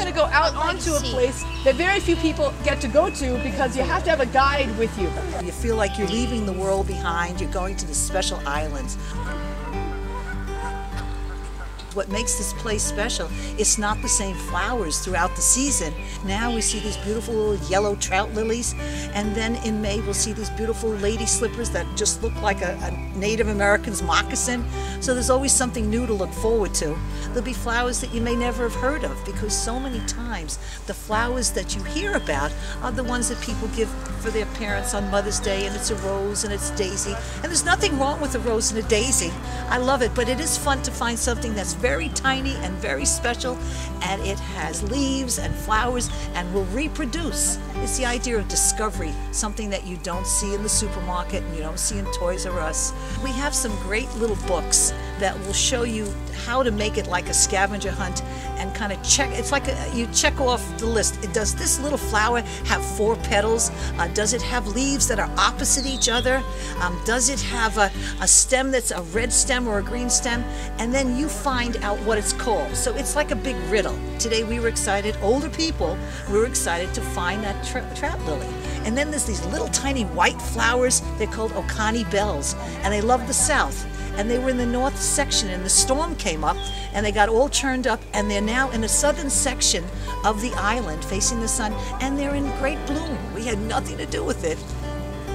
going to go out onto a place that very few people get to go to because you have to have a guide with you. You feel like you're leaving the world behind, you're going to this special islands. What makes this place special, it's not the same flowers throughout the season. Now we see these beautiful little yellow trout lilies, and then in May we'll see these beautiful lady slippers that just look like a, a Native American's moccasin. So there's always something new to look forward to. There'll be flowers that you may never have heard of because so many times the flowers that you hear about are the ones that people give for their parents on Mother's Day, and it's a rose and it's daisy. And there's nothing wrong with a rose and a daisy. I love it, but it is fun to find something that's very tiny and very special, and it has leaves and flowers and will reproduce. It's the idea of discovery, something that you don't see in the supermarket and you don't see in Toys R Us. We have some great little books that will show you how to make it like a scavenger hunt and kind of check it's like a, you check off the list. Does this little flower have four petals? Uh, does it have leaves that are opposite each other? Um, does it have a, a stem that's a red stem or a green stem? And then you find out what it's called. So it's like a big riddle. Today we were excited older people we were excited to find that tra trap lily. And then there's these little tiny white flowers they're called Oconee bells and they love the south and they were in the north section and the storm came up and they got all churned up and they're now in the southern section of the island facing the sun and they're in great bloom. We had nothing to do with it.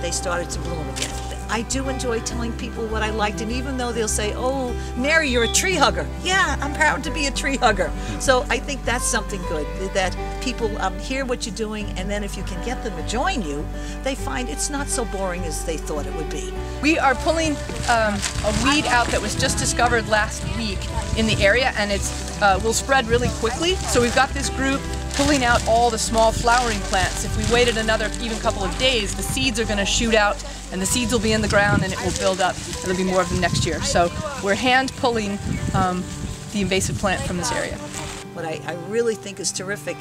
They started to bloom again. I do enjoy telling people what I liked, and even though they'll say, "Oh, Mary, you're a tree hugger," yeah, I'm proud to be a tree hugger. So I think that's something good that people um, hear what you're doing, and then if you can get them to join you, they find it's not so boring as they thought it would be. We are pulling um, a weed out that was just discovered last week in the area, and it's uh, will spread really quickly. So we've got this group pulling out all the small flowering plants. If we waited another even couple of days, the seeds are going to shoot out and the seeds will be in the ground and it will build up and there'll be more of them next year. So we're hand pulling um, the invasive plant from this area. What I, I really think is terrific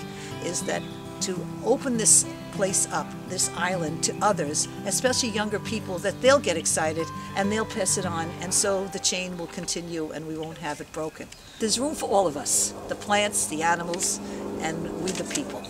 is that to open this place up, this island, to others, especially younger people, that they'll get excited and they'll pass it on, and so the chain will continue and we won't have it broken. There's room for all of us the plants, the animals, and we the people.